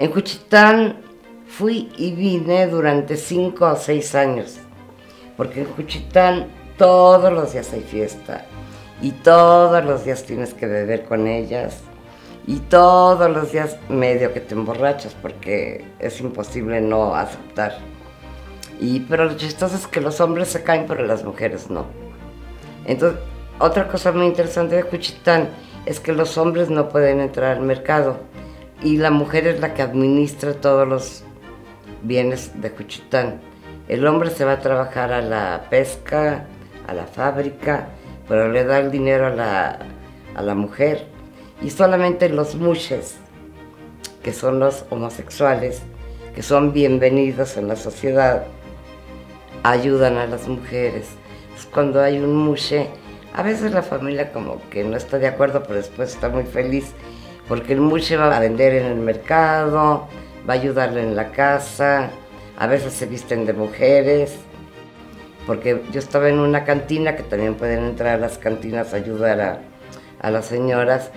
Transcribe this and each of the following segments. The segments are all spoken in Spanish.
En Juchitán fui y vine durante cinco o seis años, porque en Juchitán todos los días hay fiesta y todos los días tienes que beber con ellas y todos los días medio que te emborrachas porque es imposible no aceptar. Y, pero lo chistoso es que los hombres se caen, pero las mujeres no. Entonces, otra cosa muy interesante de Juchitán es que los hombres no pueden entrar al mercado y la mujer es la que administra todos los bienes de Juchitán. El hombre se va a trabajar a la pesca, a la fábrica, pero le da el dinero a la, a la mujer. Y solamente los mushes, que son los homosexuales, que son bienvenidos en la sociedad, ayudan a las mujeres. cuando hay un mushe, a veces la familia como que no está de acuerdo, pero después está muy feliz, porque el mushe va a vender en el mercado, va a ayudarle en la casa, a veces se visten de mujeres, porque yo estaba en una cantina, que también pueden entrar a las cantinas a ayudar a, a las señoras,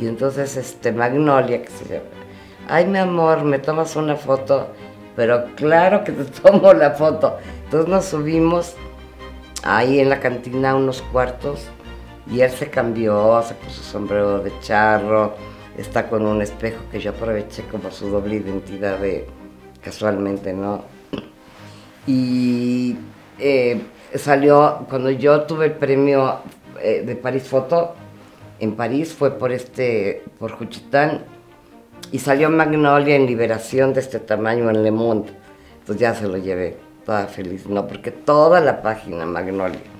y entonces este Magnolia, que se llama, ay mi amor, me tomas una foto, pero claro que te tomo la foto. Entonces nos subimos ahí en la cantina unos cuartos y él se cambió, se puso sombrero de charro, está con un espejo que yo aproveché como su doble identidad de casualmente, ¿no? Y eh, salió, cuando yo tuve el premio eh, de París Foto, en París fue por este, por Juchitán, y salió Magnolia en Liberación de este tamaño en Le Monde. Entonces ya se lo llevé toda feliz, ¿no? Porque toda la página Magnolia